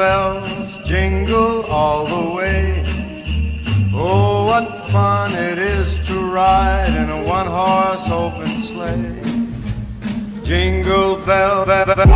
bells jingle all the way. Oh, what fun it is to ride in a one horse open sleigh. Jingle bell, bell, bell.